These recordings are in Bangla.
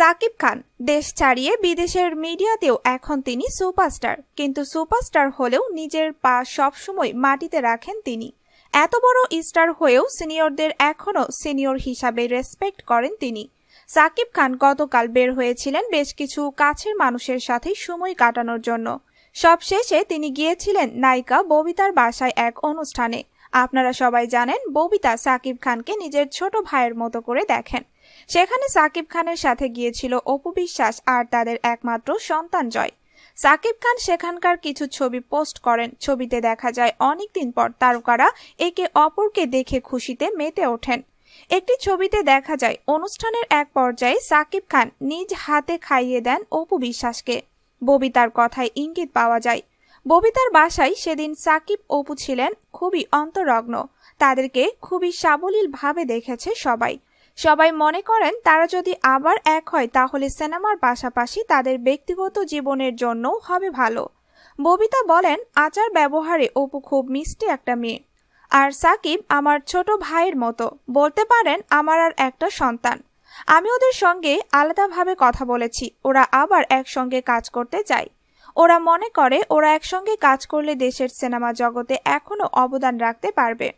সাকিব খান দেশ ছাড়িয়ে বিদেশের মিডিয়াতেও এখন তিনি সুপারস্টার। কিন্তু সুপারস্টার হলেও নিজের পা সবসময় মাটিতে রাখেন তিনি। এত বড় স্টার হয়েও সিনিয়রদের এখনও সিনিয়র হিসাবে রেসপেক্ট করেন তিনি। সাকিব খান গতকাল বের হয়েছিলেন বেশ কিছু কাছের মানুষের সাথে সময় কাটানোর জন্য। সবশেষে তিনি গিয়েছিলেন নায়িকা ববিতার বাসায় এক অনুষ্ঠানে। আপনারা সবাই জানেন, ববিতা সাকিব খানকে নিজের ছোট ভাইয়ের মতো করে দেখেন। সেখানে সাকিব খানের সাথে গিয়েছিল অপু বিশ্বাস আর তাদের একমাত্র সন্তান জয়। সাকিব খান সেখানকার কিছু ছবি পোস্ট করেন। ছবিতে দেখা যায়, অনেকদিন পর তারকারা একে অপরকে দেখে খুশিতে মেতে ওঠেন। একটি ছবিতে দেখা যায়, অনুষ্ঠানের এক পর্যায়ে সাকিব খান নিজ হাতে খাইয়ে দেন অপু বিশ্বাসকে। ববিতার কথায় ইঙ্গিত পাওয়া যায় ববিতার বাসায় সেদিন সাকিব অপু ছিলেন খুবই অন্তরগ্ন। তাদেরকে খুবই সাবলীল ভাবে দেখেছে সবাই। সবাই মনে করেন তারা যদি আবার এক হয় তাহলে সিনেমার পাশাপাশি তাদের ব্যক্তিগত জীবনের জন্যও হবে ভালো। ববিতা বলেন, আচার ব্যবহারে অপু খুব মিষ্টি একটা মেয়ে। আর সাকিব আমার ছোট ভাইয়ের মতো। বলতে পারেন, আমার আর একটা সন্তান। আমি ওদের সঙ্গে আলাদাভাবে কথা বলেছি। ওরা আবার একসঙ্গে কাজ করতে চায়। ওরা মনে করে ওরা একসঙ্গে কাজ করলে দেশের সিনেমা জগতে এখনও অবদান রাখতে পারবে।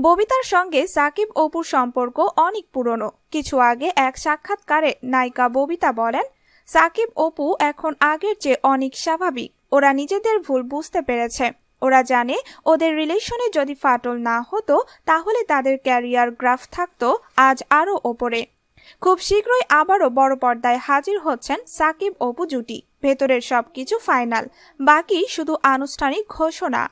ববিতার সঙ্গে সাকিব অপুর সম্পর্ক অনেক পুরনো। কিছু আগে এক সাক্ষাৎকারে নায়িকা ববিতা বলেন, সাকিব অপু এখন আগের চেয়ে অনেক স্বাভাবিক। ওরা নিজেদের ভুল বুঝতে পেরেছে। ওরা জানে ওদের রিলেশনে যদি ফাটল না হতো, তাহলে তাদের ক্যারিয়ার গ্রাফ থাকতো আজ আরও ওপরে। খুব শীঘ্রই আবারও বড় পর্দায় হাজির হচ্ছেন সাকিব অপু জুটি। ভেতরের সবকিছু ফাইনাল, বাকি শুধু আনুষ্ঠানিক ঘোষণা।